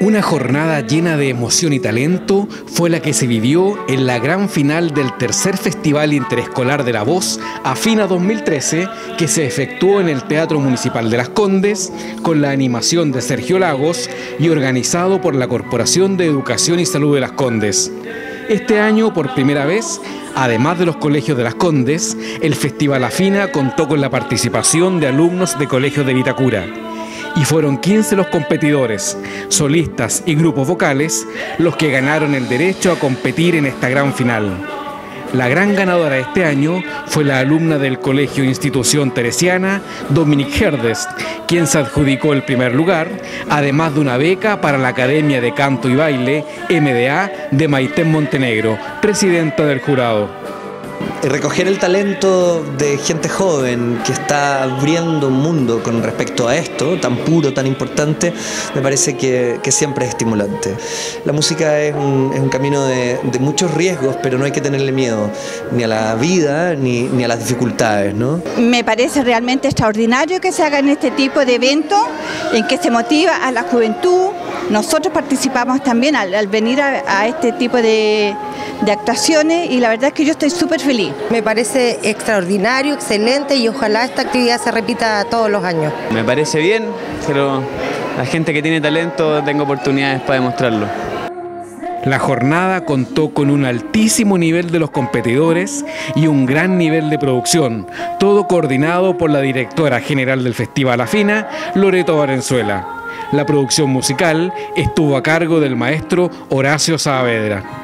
Una jornada llena de emoción y talento fue la que se vivió en la gran final del tercer Festival Interescolar de la Voz, AFINA 2013, que se efectuó en el Teatro Municipal de Las Condes, con la animación de Sergio Lagos y organizado por la Corporación de Educación y Salud de Las Condes. Este año, por primera vez, además de los colegios de Las Condes, el Festival AFINA contó con la participación de alumnos de colegios de Vitacura y fueron 15 los competidores, solistas y grupos vocales, los que ganaron el derecho a competir en esta gran final. La gran ganadora de este año fue la alumna del Colegio Institución Teresiana, Dominique Herdes, quien se adjudicó el primer lugar, además de una beca para la Academia de Canto y Baile, MDA, de Maitén Montenegro, presidenta del jurado recoger el talento de gente joven que está abriendo un mundo con respecto a esto, tan puro, tan importante, me parece que, siempre es estimulante. La música es un, camino de, muchos riesgos, pero no hay que tenerle miedo ni a la vida ni, ni a las dificultades. ¿no? Me parece realmente extraordinario que se hagan este tipo de eventos en que se motiva a la juventud. Nosotros participamos también al, venir a este tipo de de actuaciones y la verdad es que yo estoy súper feliz. Me parece extraordinario, excelente y ojalá esta actividad se repita todos los años. Me parece bien, pero la gente que tiene talento tenga oportunidades para demostrarlo. La jornada contó con un altísimo nivel de los competidores y un gran nivel de producción, todo coordinado por la directora general del Festival Afina, Loreto Valenzuela. La producción musical estuvo a cargo del maestro Horacio Saavedra.